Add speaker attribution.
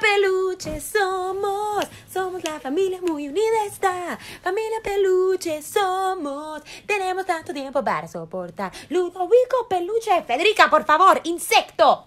Speaker 1: Peluche somos, somos la familia muy unida está. Familia Peluche somos, tenemos tanto tiempo para soportar. Ludovico Peluche, Federica, por favor, insecto.